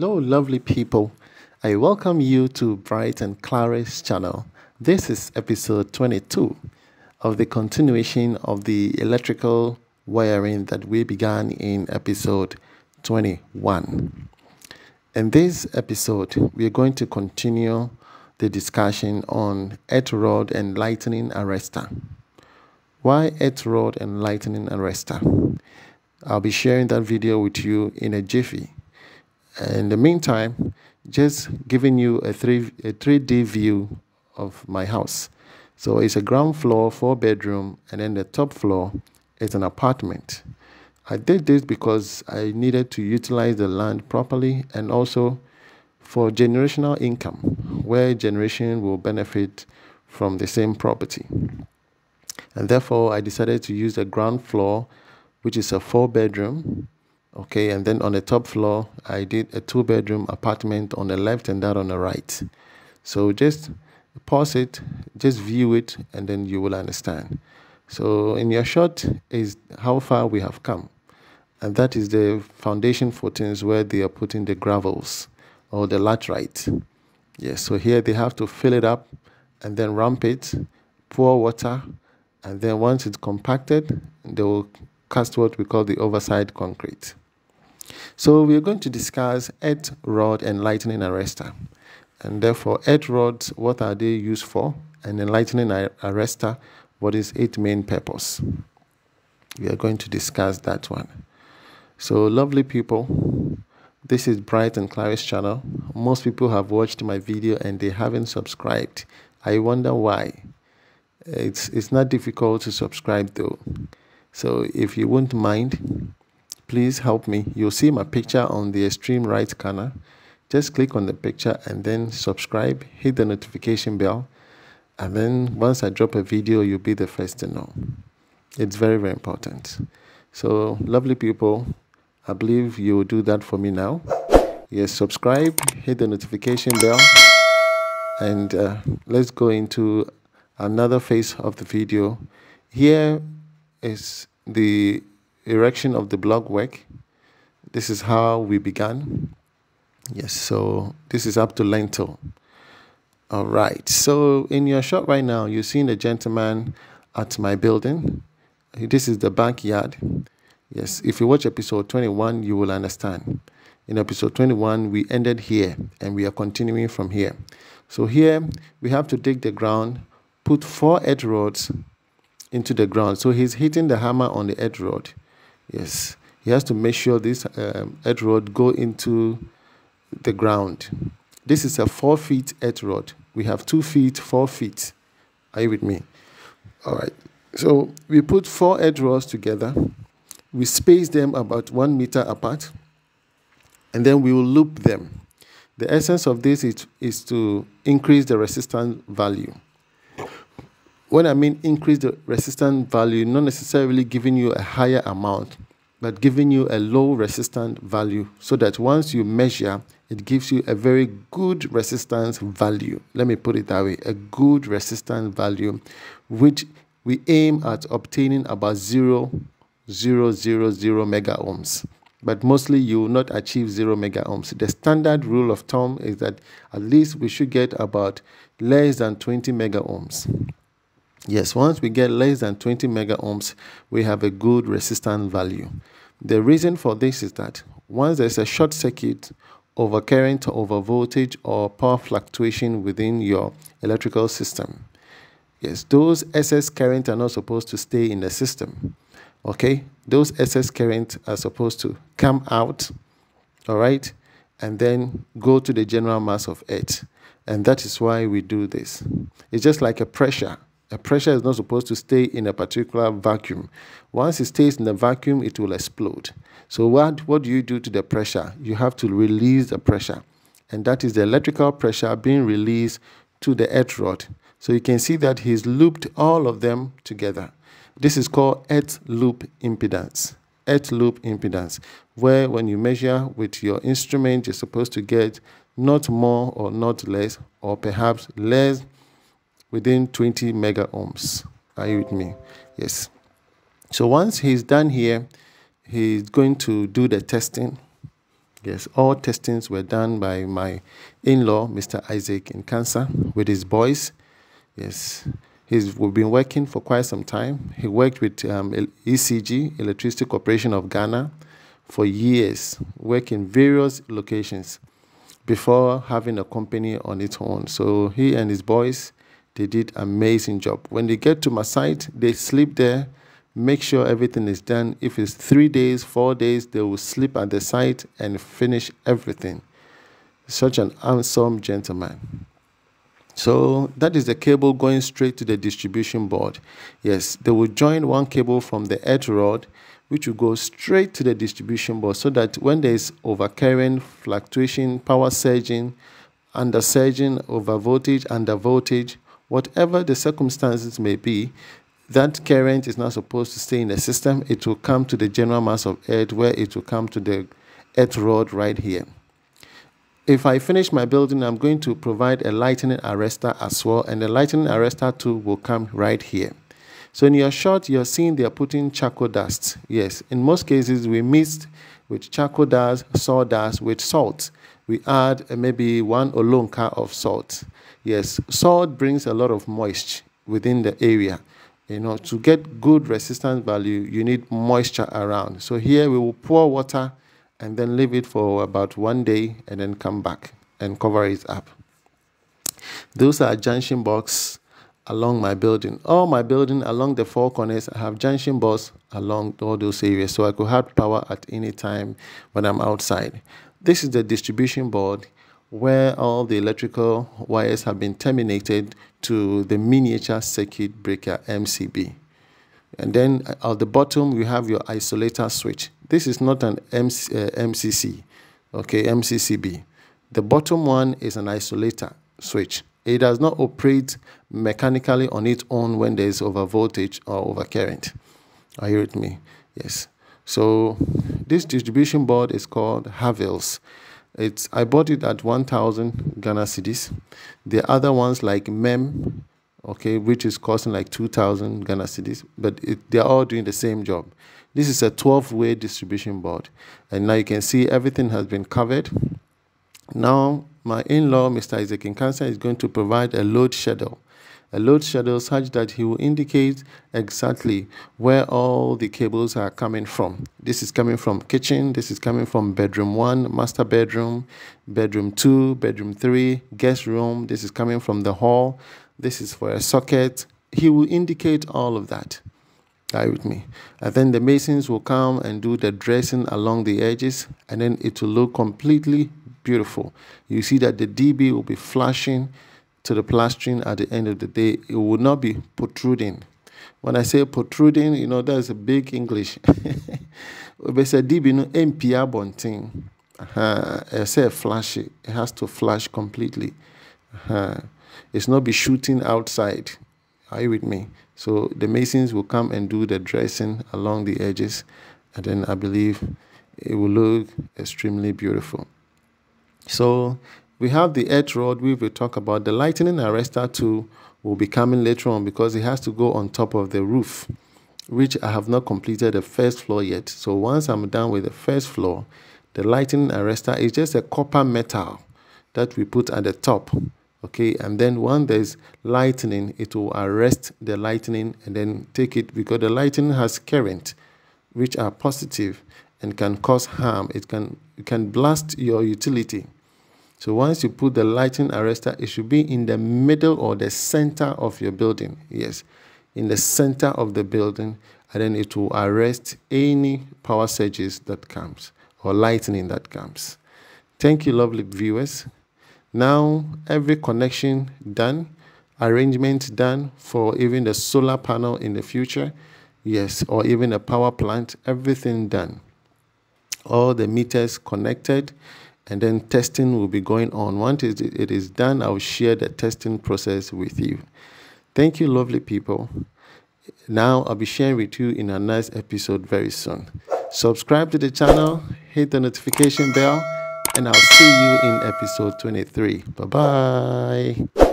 Hello, lovely people. I welcome you to Bright and Clara's channel. This is episode 22 of the continuation of the electrical wiring that we began in episode 21. In this episode, we are going to continue the discussion on earth rod and lightning arrestor. Why earth rod and lightning arrestor? I'll be sharing that video with you in a jiffy. In the meantime, just giving you a, three, a 3D view of my house. So it's a ground floor, four bedroom, and then the top floor is an apartment. I did this because I needed to utilize the land properly and also for generational income, where generation will benefit from the same property. And therefore, I decided to use the ground floor, which is a four bedroom, okay and then on the top floor i did a two bedroom apartment on the left and that on the right. So just pause it just view it and then you will understand. So in your shot is how far we have come. And that is the foundation footings where they are putting the gravels or the laterite yes so here they have to fill it up and then ramp it pour water and then once it's compacted they will cast what we call the overside concrete so we are going to discuss earth rod and lightning arrestor. And therefore, earth rods, what are they used for? And then lightning arrestor, what is its main purpose? We are going to discuss that one. So, lovely people, this is Bright and Clara's channel. Most people have watched my video and they haven't subscribed. I wonder why. It's, it's not difficult to subscribe though. So, if you wouldn't mind, please help me. You'll see my picture on the extreme right corner. Just click on the picture and then subscribe, hit the notification bell, and then once I drop a video, you'll be the first to know. It's very, very important. So, lovely people, I believe you will do that for me now. Yes, subscribe, hit the notification bell, and uh, let's go into another phase of the video. Here is the erection of the block work. This is how we began. Yes, so this is up to lintel. All right, so in your shot right now, you're seeing a gentleman at my building. This is the backyard. Yes, if you watch episode 21, you will understand. In episode 21, we ended here and we are continuing from here. So here, we have to dig the ground, put four earth rods into the ground. So he's hitting the hammer on the earth rod. Yes, he has to make sure this um, earth rod go into the ground. This is a four feet earth rod. We have two feet, four feet. Are you with me? All right. So we put four earth rods together. We space them about one meter apart, and then we will loop them. The essence of this is, is to increase the resistance value. When I mean increase the resistance value, not necessarily giving you a higher amount, but giving you a low resistance value so that once you measure, it gives you a very good resistance value. Let me put it that way a good resistance value, which we aim at obtaining about 0, 0, 0, 0 mega ohms. But mostly you will not achieve 0 mega ohms. The standard rule of thumb is that at least we should get about less than 20 mega ohms. Yes, once we get less than 20 mega ohms, we have a good resistance value. The reason for this is that once there's a short circuit, overcurrent or over voltage or power fluctuation within your electrical system, yes, those excess current are not supposed to stay in the system. Okay, those excess current are supposed to come out, all right, and then go to the general mass of it. And that is why we do this. It's just like a pressure a pressure is not supposed to stay in a particular vacuum. Once it stays in the vacuum, it will explode. So what, what do you do to the pressure? You have to release the pressure. And that is the electrical pressure being released to the earth rod. So you can see that he's looped all of them together. This is called earth loop impedance. Earth loop impedance, where when you measure with your instrument, you're supposed to get not more or not less, or perhaps less within 20 mega ohms. Are you with me? Yes. So once he's done here, he's going to do the testing. Yes, all testings were done by my in-law, Mr. Isaac Nkansah, with his boys. Yes, he's we've been working for quite some time. He worked with um, ECG, Electricity Corporation of Ghana, for years, working various locations before having a company on its own. So he and his boys, they did amazing job. When they get to my site, they sleep there, make sure everything is done. If it's three days, four days, they will sleep at the site and finish everything. Such an handsome gentleman. So that is the cable going straight to the distribution board. Yes, they will join one cable from the earth rod which will go straight to the distribution board so that when there is overcurrent, fluctuation, power surging, under surging, over voltage, under voltage, whatever the circumstances may be, that current is not supposed to stay in the system. It will come to the general mass of earth where it will come to the earth rod right here. If I finish my building, I'm going to provide a lightning arrestor as well, and the lightning arrestor too will come right here. So in your shot, you're seeing they're putting charcoal dust. Yes, in most cases, we mixed with charcoal dust, sawdust with salt. We add maybe one olonka of salt. Yes, salt brings a lot of moisture within the area. You know, to get good resistance value, you need moisture around. So here we will pour water and then leave it for about one day and then come back and cover it up. Those are junction box along my building. All my building along the four corners, I have junction box along all those areas so I could have power at any time when I'm outside. This is the distribution board where all the electrical wires have been terminated to the miniature circuit breaker MCB. And then at the bottom, you have your isolator switch. This is not an MC, uh, MCC, okay, MCCB. The bottom one is an isolator switch. It does not operate mechanically on its own when there is over voltage or over current. Are you with me? Yes. So this distribution board is called Havells. It's I bought it at 1,000 Ghana cedis. The other ones like MEM, okay, which is costing like 2,000 Ghana cedis, but it, they're all doing the same job. This is a 12-way distribution board, and now you can see everything has been covered. Now my in-law, Mr. Isaac Nkansah, is going to provide a load schedule. A load schedule such that he will indicate exactly where all the cables are coming from. This is coming from kitchen, this is coming from bedroom one, master bedroom, bedroom two, bedroom three, guest room, this is coming from the hall, this is for a socket. He will indicate all of that. Are with me? And then the masons will come and do the dressing along the edges, and then it will look completely beautiful. You see that the DB will be flashing to the plastering at the end of the day. It will not be protruding. When I say protruding, you know, that's a big English. MPA bonting. I say flashy. It has to flash completely. Uh-huh. It's not be shooting outside. Are you with me? So the masons will come and do the dressing along the edges, and then I believe it will look extremely beautiful. So we have the earth rod we will talk about. The lightning arrestor too will be coming later on because it has to go on top of the roof, which I have not completed the first floor yet. So once I'm done with the first floor, the lightning arrestor is just a copper metal that we put at the top. Okay, and then when there's lightning, it will arrest the lightning and then take it because the lightning has current, which are positive and can cause harm. It can it can blast your utility. So once you put the lighting arrestor, it should be in the middle or the center of your building. Yes, in the center of the building, and then it will arrest any power surges that comes or lightning that comes. Thank you, lovely viewers. Now, every connection done, arrangement done for even the solar panel in the future, yes, or even a power plant, everything done. All the meters connected, and then testing will be going on. Once it is done, I'll share the testing process with you. Thank you, lovely people. Now I'll be sharing with you in a nice episode very soon. Subscribe to the channel, hit the notification bell, and I'll see you in episode 23. Bye bye.